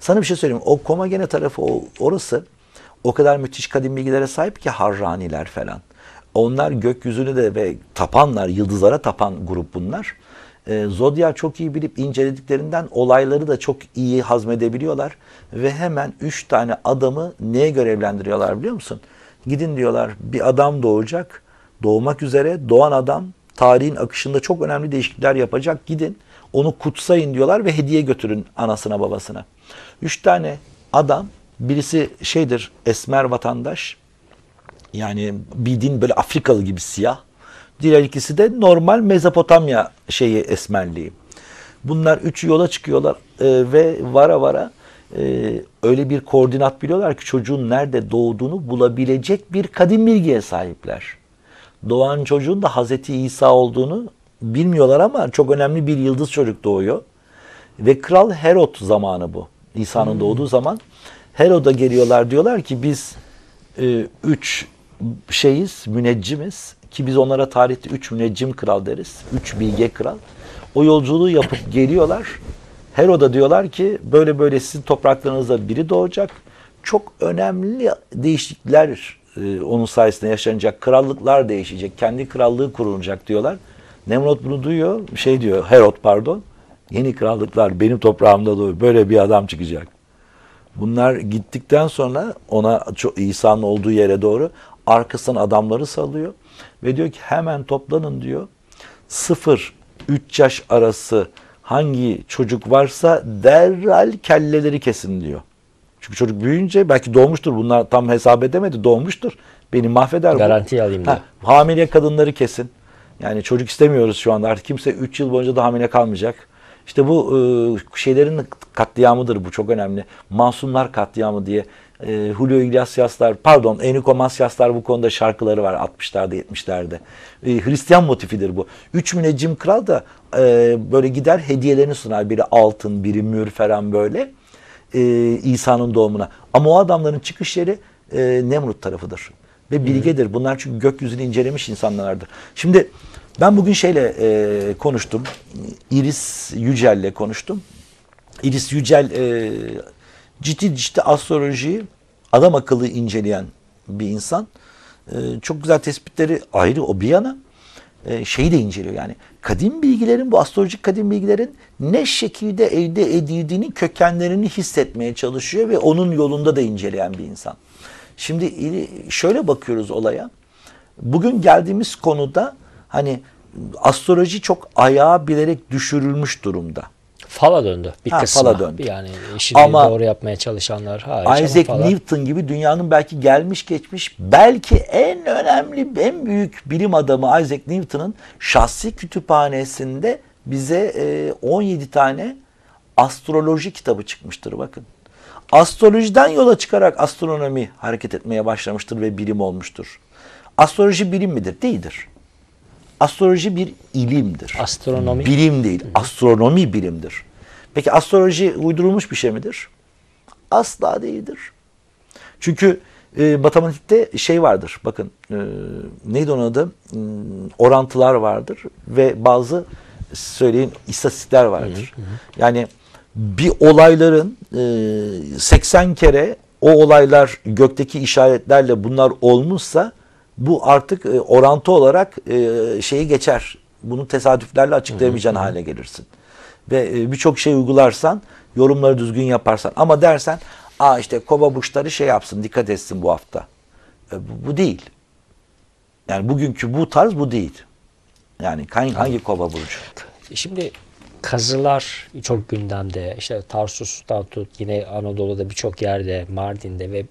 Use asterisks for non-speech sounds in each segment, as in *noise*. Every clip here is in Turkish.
Sana bir şey söyleyeyim. O Komagene tarafı o, orası o kadar müthiş kadim bilgilere sahip ki Harraniler falan. Onlar gökyüzünü de ve tapanlar, yıldızlara tapan grup bunlar. E, Zodya çok iyi bilip incelediklerinden olayları da çok iyi hazmedebiliyorlar. Ve hemen üç tane adamı neye görevlendiriyorlar biliyor musun? Gidin diyorlar bir adam doğacak. Doğmak üzere doğan adam tarihin akışında çok önemli değişiklikler yapacak. Gidin onu kutsayın diyorlar ve hediye götürün anasına babasına. Üç tane adam birisi şeydir esmer vatandaş yani bildiğin böyle Afrikalı gibi siyah. Diğer ikisi de normal Mezopotamya şeyi esmerliği. Bunlar üçü yola çıkıyorlar e, ve vara vara e, öyle bir koordinat biliyorlar ki çocuğun nerede doğduğunu bulabilecek bir kadim bilgiye sahipler. Doğan çocuğun da Hazreti İsa olduğunu bilmiyorlar ama çok önemli bir yıldız çocuk doğuyor. Ve Kral Herod zamanı bu. İsa'nın hmm. doğduğu zaman. Herod'a geliyorlar diyorlar ki biz e, üç şeyiz, müneccimiz ki biz onlara tarihte üç müneccim kral deriz. Üç bilge kral. O yolculuğu yapıp geliyorlar. Herod'a diyorlar ki böyle böyle sizin topraklarınızda biri doğacak. Çok önemli değişiklikler e, onun sayesinde yaşanacak. Krallıklar değişecek. Kendi krallığı kurulacak diyorlar. Nemrut bunu duyuyor. Şey diyor Herod pardon. Yeni krallıklar benim toprağımda doğuyor. Böyle bir adam çıkacak. Bunlar gittikten sonra ona İsa'nın olduğu yere doğru arkasından adamları salıyor ve diyor ki hemen toplanın diyor. 0 3 yaş arası hangi çocuk varsa derhal kelleleri kesin diyor. Çünkü çocuk büyüyünce belki doğmuştur. Bunlar tam hesap edemedi. Doğmuştur. Beni mahveder Garanti alayım diyor. hamile kadınları kesin. Yani çocuk istemiyoruz şu anda. Artık kimse 3 yıl boyunca da hamile kalmayacak. İşte bu e, şeylerin katliamıdır bu çok önemli. Masumlar katliamı diye e, Julio Iglesiaslar pardon Enrico Maciaslar bu konuda şarkıları var 60'larda 70'lerde. E, Hristiyan motifidir bu. Üç müneccim kral da e, böyle gider hediyelerini sunar. Biri altın, biri mür falan böyle. E, İsa'nın doğumuna. Ama o adamların çıkış yeri e, Nemrut tarafıdır. Ve bilgedir. Bunlar çünkü gökyüzünü incelemiş insanlardır. Şimdi ben bugün şeyle e, konuştum. Iris Yücel'le konuştum. Iris Yücel e, ciddi ciddi astrolojiyi adam akıllı inceleyen bir insan. E, çok güzel tespitleri ayrı o bir yana. E, şeyi de inceliyor yani. Kadim bilgilerin bu astrolojik kadim bilgilerin ne şekilde elde edildiğini kökenlerini hissetmeye çalışıyor ve onun yolunda da inceleyen bir insan. Şimdi şöyle bakıyoruz olaya. Bugün geldiğimiz konuda hani astroloji çok ayağa bilerek düşürülmüş durumda. Fala döndü bir ha, kısmı. Fala döndü. Yani işini Ama doğru yapmaya çalışanlar hariç. Isaac fala... Newton gibi dünyanın belki gelmiş geçmiş belki en önemli en büyük bilim adamı Isaac Newton'ın şahsi kütüphanesinde bize 17 tane astroloji kitabı çıkmıştır bakın. Astrolojiden yola çıkarak astronomi hareket etmeye başlamıştır ve bilim olmuştur. Astroloji bilim midir? Değildir. Astroloji bir ilimdir. Astronomi. Bilim değil. Astronomi bilimdir. Peki astroloji uydurulmuş bir şey midir? Asla değildir. Çünkü e, matematikte şey vardır. Bakın e, neydi onun adı? E, orantılar vardır ve bazı söyleyin istatistikler vardır. Hı hı. Yani bir olayların e, 80 kere o olaylar gökteki işaretlerle bunlar olmuşsa bu artık e, orantı olarak e, şeyi geçer. Bunu tesadüflerle açıklayamayacağın hale gelirsin. Ve e, birçok şey uygularsan, yorumları düzgün yaparsan ama dersen, aa işte kova burçları şey yapsın, dikkat etsin bu hafta. E, bu, bu değil. Yani bugünkü bu tarz bu değil. Yani hangi, hangi kova burcu? Şimdi kazılar çok gündemde. İşte Tarsus'tan tut yine Anadolu'da birçok yerde, Mardin'de ve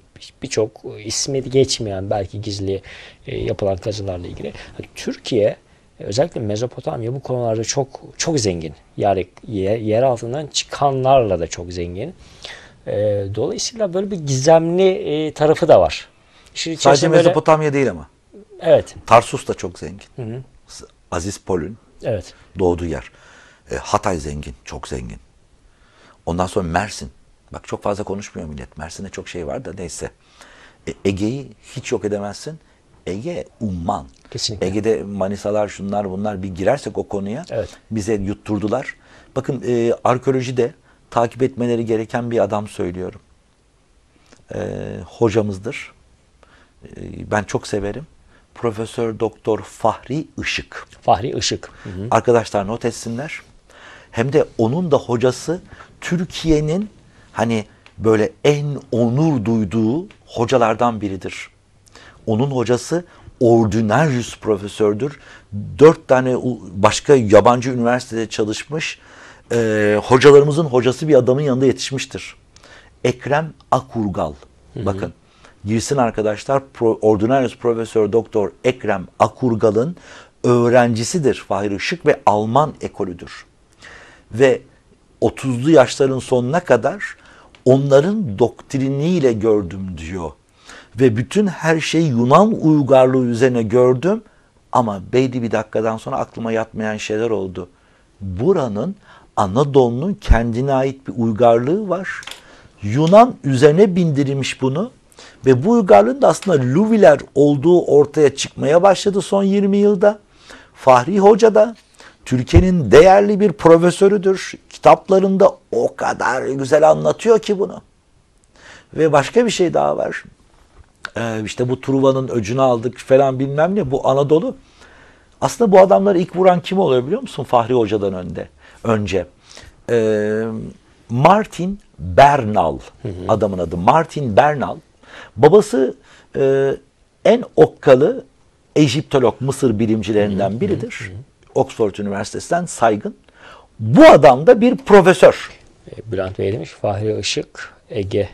birçok ismi geçmeyen belki gizli e, yapılan kazılarla ilgili. Türkiye özellikle Mezopotamya bu konularda çok çok zengin. Yani yer, altından çıkanlarla da çok zengin. E, dolayısıyla böyle bir gizemli e, tarafı da var. İşin Sadece böyle, Mezopotamya değil ama. Evet. Tarsus da çok zengin. Hı hı. Aziz Pol'ün evet. doğduğu yer. E, Hatay zengin, çok zengin. Ondan sonra Mersin. Bak çok fazla konuşmuyor millet. Mersin'de çok şey var da neyse. E, Ege'yi hiç yok edemezsin. Ege umman. Kesinlikle. Ege'de Manisalar şunlar bunlar bir girersek o konuya evet. bize yutturdular. Bakın e, arkeolojide takip etmeleri gereken bir adam söylüyorum. Ee, hocamızdır. Ee, ben çok severim. Profesör Doktor Fahri Işık. Fahri Işık. Arkadaşlar not etsinler. Hem de onun da hocası Türkiye'nin hani böyle en onur duyduğu hocalardan biridir. Onun hocası ordinarius profesördür. Dört tane başka yabancı üniversitede çalışmış e, hocalarımızın hocası bir adamın yanında yetişmiştir. Ekrem Akurgal. Bakın girsin arkadaşlar Pro, ordinarius profesör doktor Ekrem Akurgal'ın öğrencisidir Fahri Işık ve Alman ekolüdür ve 30'lu yaşların sonuna kadar onların doktriniyle gördüm diyor. Ve bütün her şeyi Yunan uygarlığı üzerine gördüm ama belli bir dakikadan sonra aklıma yatmayan şeyler oldu. Buranın Anadolu'nun kendine ait bir uygarlığı var. Yunan üzerine bindirilmiş bunu ve bu uygarlığın da aslında Luviler olduğu ortaya çıkmaya başladı son 20 yılda. Fahri Hoca da Türkiye'nin değerli bir profesörüdür. Kitaplarında o kadar güzel anlatıyor ki bunu. Ve başka bir şey daha var. Ee, işte bu Truva'nın öcünü aldık falan bilmem ne. Bu Anadolu. Aslında bu adamları ilk vuran kim oluyor biliyor musun? Fahri Hoca'dan önde. Önce. Ee, Martin Bernal adamın adı. Martin Bernal. Babası e, en okkalı Ejiptolog Mısır bilimcilerinden biridir. Oxford Üniversitesi'nden saygın. Bu adam da bir profesör. E, Bülent Bey demiş Fahri Işık Ege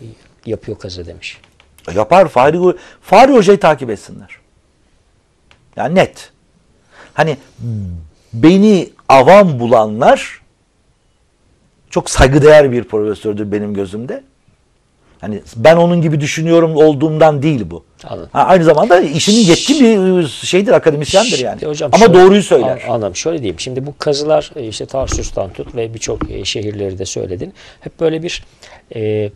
e, yapıyor kazı demiş. Yapar Fahri, Fahri Hoca'yı takip etsinler. Yani net. Hani beni avam bulanlar çok saygıdeğer bir profesördür benim gözümde. Hani ben onun gibi düşünüyorum olduğumdan değil bu. Anladım. Ha, aynı zamanda işinin yetkin bir şeydir, akademisyendir yani. Şimdi hocam Ama şöyle- doğruyu söyler. An- Anladım. Şöyle diyeyim. Şimdi bu kazılar e, işte Tarsus'tan tut ve birçok e, şehirleri de söyledin. Hep böyle bir e,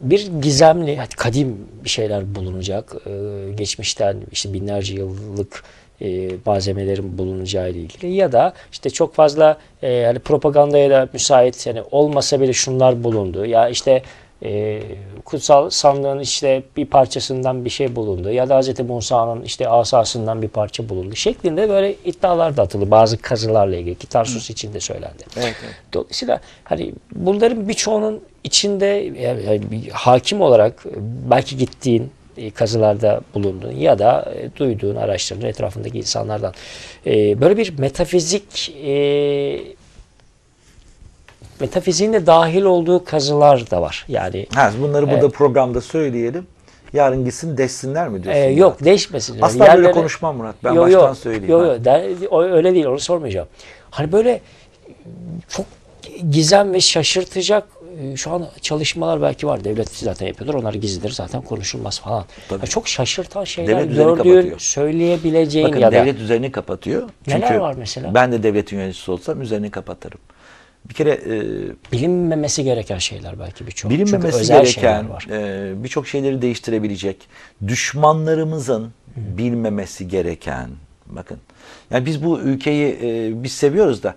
bir gizemli, kadim bir şeyler bulunacak. E, geçmişten işte binlerce yıllık e, malzemelerin bulunacağı ile ilgili ya da işte çok fazla e, hani propagandaya da müsait yani olmasa bile şunlar bulundu. Ya işte e, kutsal sandığın işte bir parçasından bir şey bulundu ya da Hz. Musa'nın işte asasından bir parça bulundu şeklinde böyle iddialar da atıldı bazı kazılarla ilgili ki Tarsus için de söylendi. Evet, evet. Dolayısıyla hani bunların birçoğunun içinde yani yani bir hakim olarak belki gittiğin e, kazılarda bulunduğun ya da e, duyduğun araçların etrafındaki insanlardan e, böyle bir metafizik metafiziğin de dahil olduğu kazılar da var. Yani Ha, bunları burada programda söyleyelim. Yarın gitsin deşsinler mi e, diyorsun? yok değişmesin. Yani Asla böyle yerlere- konuşmam Murat. Ben Yo, baştan yo, söyleyeyim. Yo, ha. yo, der- o- öyle değil onu sormayacağım. Hani böyle çok gizem ve şaşırtacak e, şu an çalışmalar belki var. Devlet zaten yapıyordur. Onlar gizlidir. Zaten konuşulmaz falan. Tabii. Ya çok şaşırtan şeyler Devlet gördüğün, kapatıyor. söyleyebileceğin Bakın ya da devlet üzerini kapatıyor. Neler Çünkü var mesela? Ben de devletin yöneticisi olsam üzerini kapatırım. Bir kere e, bilinmemesi gereken şeyler belki birçok. bilinmemesi Çünkü özel gereken, e, birçok şeyleri değiştirebilecek, düşmanlarımızın bilmemesi gereken, bakın. Yani biz bu ülkeyi e, biz seviyoruz da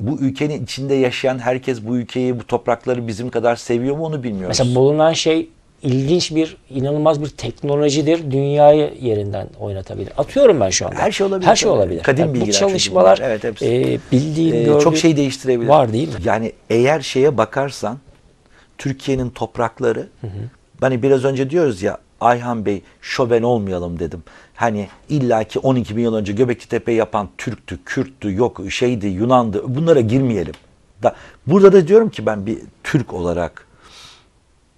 bu ülkenin içinde yaşayan herkes bu ülkeyi, bu toprakları bizim kadar seviyor mu onu bilmiyoruz. Mesela bulunan şey ilginç bir, inanılmaz bir teknolojidir. Dünyayı yerinden oynatabilir. Atıyorum ben şu anda. Her şey olabilir Her şey olabilir. Kadim bu bilgiler çünkü çalışmalar. Evet, hepsi. e, bildiğin, Ee, çok şey değiştirebilir. var değil mi? Yani eğer şeye bakarsan Türkiye'nin toprakları hani biraz önce diyoruz ya Ayhan Bey şoven olmayalım dedim. Hani illaki 12 bin yıl önce Göbekli Tepe yapan Türktü, Kürttü, yok şeydi, Yunan'dı. Bunlara girmeyelim. Da, burada da diyorum ki ben bir Türk olarak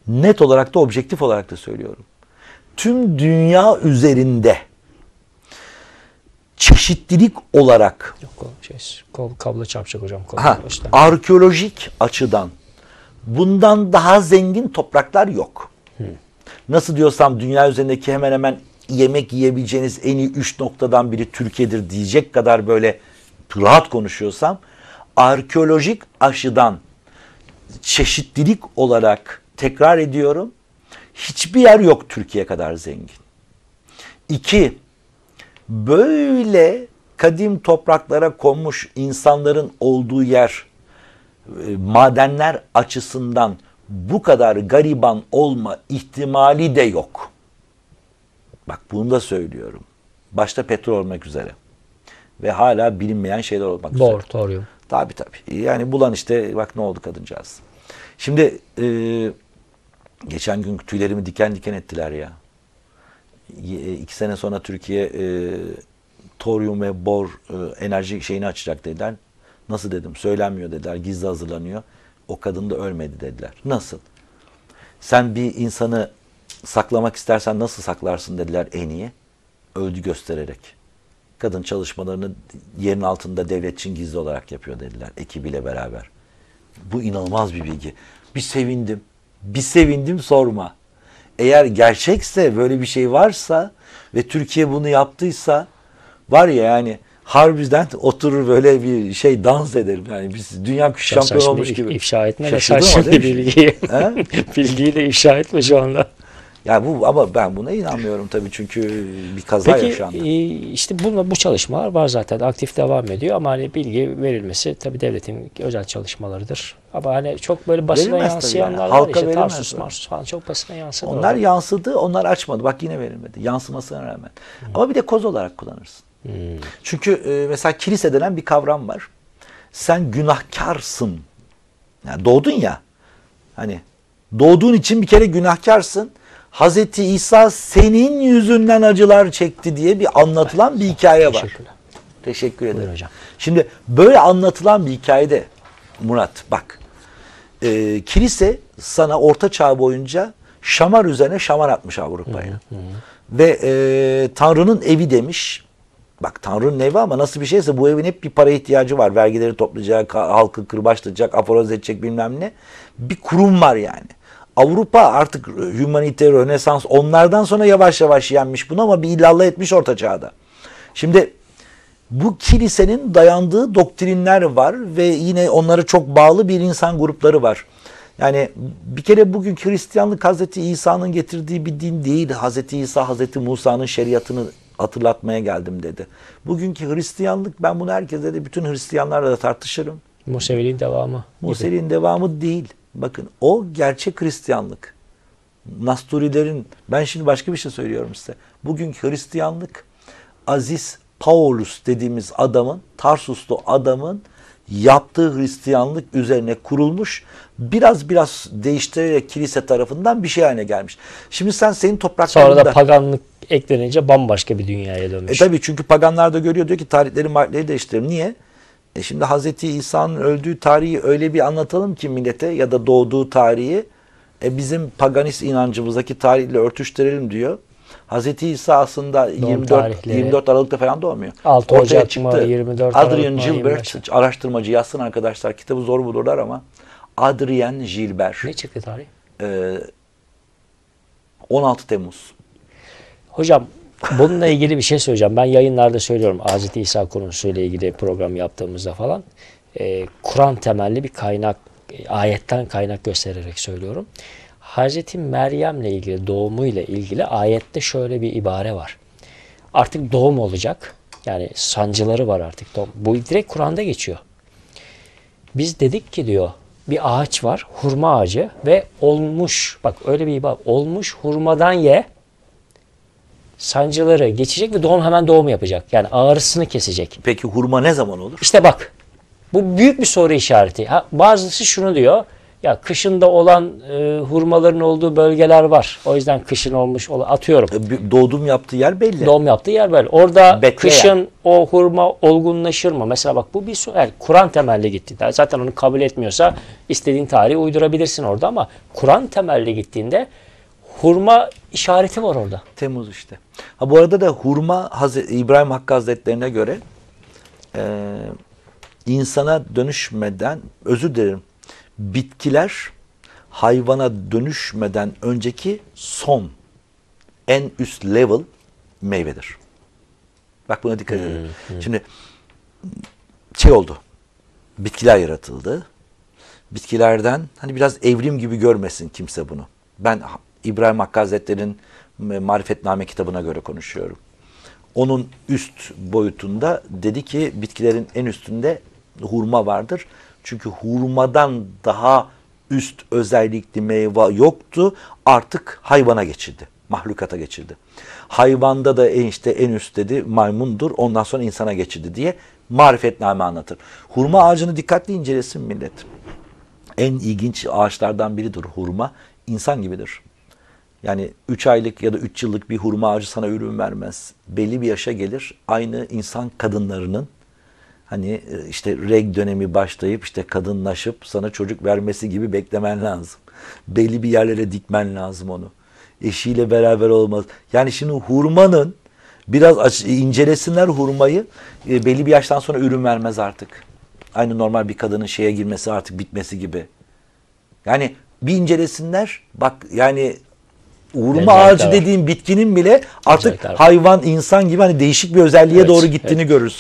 net olarak da objektif olarak da söylüyorum. Tüm dünya üzerinde çeşitlilik olarak Yok şey, kol, kablo çarpacak hocam. Kol, Ha, işte. arkeolojik açıdan bundan daha zengin topraklar yok. Nasıl diyorsam dünya üzerindeki hemen hemen yemek yiyebileceğiniz en iyi üç noktadan biri Türkiye'dir diyecek kadar böyle rahat konuşuyorsam arkeolojik açıdan çeşitlilik olarak tekrar ediyorum hiçbir yer yok Türkiye kadar zengin. İki, böyle kadim topraklara konmuş insanların olduğu yer e, madenler açısından bu kadar gariban olma ihtimali de yok. Bak bunu da söylüyorum. Başta petrol olmak üzere. Ve hala bilinmeyen şeyler olmak üzere. Bor, toryum. Tabii tabii. Yani bulan işte bak ne oldu kadıncağız. Şimdi e, geçen gün tüylerimi diken diken ettiler ya. Y- iki sene sonra Türkiye e, toryum ve bor e, enerji şeyini açacak dediler. Nasıl dedim? Söylenmiyor dediler. Gizli hazırlanıyor. O kadın da ölmedi dediler. Nasıl? Sen bir insanı saklamak istersen nasıl saklarsın dediler en iyi. Öldü göstererek. Kadın çalışmalarını yerin altında devlet için gizli olarak yapıyor dediler ekibiyle beraber. Bu inanılmaz bir bilgi. Bir sevindim. Bir sevindim sorma. Eğer gerçekse böyle bir şey varsa ve Türkiye bunu yaptıysa var ya yani harbiden oturur böyle bir şey dans ederim. Yani biz dünya şampiyon olmuş gibi. ifşa etme de değil mi? bilgiyi. *laughs* Bilgiyi de ifşa etme şu anda. Ya bu ama ben buna inanmıyorum tabii çünkü bir kaza Peki yaşandı. e, işte bununla bu çalışmalar var zaten aktif devam ediyor ama hani bilgi verilmesi tabii devletin özel çalışmalarıdır. Ama hani çok böyle basına Verilmez yansıyanlar yani. var Halka işte verilmez Tarsus. Marsus falan çok basına yansıdı. Onlar orada. yansıdı, onlar açmadı. Bak yine verilmedi. Yansımasına rağmen. Ama bir de koz olarak kullanırsın. Çünkü e, mesela kilise denen bir kavram var. Sen günahkarsın. Yani doğdun ya. Hani doğduğun için bir kere günahkarsın. Hazreti İsa senin yüzünden acılar çekti diye bir anlatılan bir hikaye var. Teşekkürler. Teşekkür ederim. Buyurun hocam. Şimdi böyle anlatılan bir hikayede Murat bak e, kilise sana orta çağ boyunca şamar üzerine şamar atmış Avrupa'ya. Ve e, Tanrı'nın evi demiş. Bak Tanrı'nın evi ama nasıl bir şeyse bu evin hep bir para ihtiyacı var. Vergileri toplayacak, ha- halkı kırbaçlayacak, aforoz edecek bilmem ne. Bir kurum var yani. Avrupa artık humanite, rönesans onlardan sonra yavaş yavaş yenmiş bunu ama bir illallah etmiş orta çağda. Şimdi bu kilisenin dayandığı doktrinler var ve yine onlara çok bağlı bir insan grupları var. Yani bir kere bugün Hristiyanlık Hazreti İsa'nın getirdiği bir din değil. Hazreti İsa Hazreti Musa'nın şeriatını hatırlatmaya geldim dedi. Bugünkü Hristiyanlık ben bunu herkese de bütün Hristiyanlarla da tartışırım. Museviliğin devamı. Musevi'nin devamı değil. Bakın o gerçek Hristiyanlık. Nasturilerin ben şimdi başka bir şey söylüyorum size. Bugünkü Hristiyanlık Aziz Paulus dediğimiz adamın Tarsuslu adamın yaptığı Hristiyanlık üzerine kurulmuş biraz biraz değiştirerek kilise tarafından bir şey haline gelmiş. Şimdi sen senin topraklarında Sonra da paganlık eklenince bambaşka bir dünyaya dönmüş. e tabii çünkü paganlar da görüyor diyor ki tarihleri marihleri değiştirelim. Niye? E şimdi Hazreti İsa'nın öldüğü tarihi öyle bir anlatalım ki millete ya da doğduğu tarihi e bizim paganist inancımızdaki tarihle örtüştürelim diyor. Hazreti İsa aslında 24 tarihleri. 24 Aralık'ta falan doğmuyor. 6 Ortaya Ocak mı, çıktı. 24 Aralık Adrian mı, Gilbert 25. araştırmacı yazsın arkadaşlar. Kitabı zor bulurlar ama Adrian Gilbert Ne çıktı tarih? e, 16 Temmuz. Hocam bununla ilgili bir şey söyleyeceğim. Ben yayınlarda söylüyorum Hazreti İsa konusuyla ilgili program yaptığımızda falan. Ee, Kur'an temelli bir kaynak, e, ayetten kaynak göstererek söylüyorum. Hazreti Meryem'le ilgili doğumuyla ilgili ayette şöyle bir ibare var. Artık doğum olacak. Yani sancıları var artık. Doğum. Bu direkt Kur'an'da geçiyor. Biz dedik ki diyor bir ağaç var hurma ağacı ve olmuş bak öyle bir ibare olmuş hurmadan ye sancıları geçecek ve doğum hemen doğum yapacak. Yani ağrısını kesecek. Peki hurma ne zaman olur? İşte bak bu büyük bir soru işareti. Ha, bazısı şunu diyor ya kışında olan e, hurmaların olduğu bölgeler var. O yüzden kışın olmuş ol- atıyorum. E, Doğduğum yaptığı yer belli. Doğum yaptığı yer böyle. Orada Bekle kışın o hurma olgunlaşır mı? Mesela bak bu bir soru. Yani Kur'an temelli gitti. Zaten onu kabul etmiyorsa istediğin tarihi uydurabilirsin orada ama Kur'an temelli gittiğinde hurma işareti var orada. Temmuz işte. Ha bu arada da hurma Hazreti İbrahim Hakkı Hazretlerine göre e, insana dönüşmeden özür dilerim bitkiler hayvana dönüşmeden önceki son en üst level meyvedir. Bak buna dikkat edin. Şimdi şey oldu. Bitkiler yaratıldı. Bitkilerden hani biraz evrim gibi görmesin kimse bunu. Ben İbrahim Hakkı Hazretleri'nin Marifetname kitabına göre konuşuyorum. Onun üst boyutunda dedi ki bitkilerin en üstünde hurma vardır. Çünkü hurmadan daha üst özellikli meyve yoktu. Artık hayvana geçildi. Mahlukata geçildi. Hayvanda da en işte en üst dedi maymundur. Ondan sonra insana geçildi diye marifetname anlatır. Hurma ağacını dikkatli incelesin millet. En ilginç ağaçlardan biridir hurma. İnsan gibidir. Yani 3 aylık ya da 3 yıllık bir hurma ağacı sana ürün vermez. Belli bir yaşa gelir. Aynı insan kadınlarının hani e, işte reg dönemi başlayıp işte kadınlaşıp sana çocuk vermesi gibi beklemen lazım. Belli bir yerlere dikmen lazım onu. Eşiyle beraber olmaz. Yani şimdi hurmanın biraz incelesinler hurmayı e, belli bir yaştan sonra ürün vermez artık. Aynı normal bir kadının şeye girmesi artık bitmesi gibi. Yani bir incelesinler bak yani Benzerlikler ağacı var. dediğin bitkinin bile artık hayvan insan gibi hani değişik bir özelliğe Evet, doğru gittiğini evet. görürsün.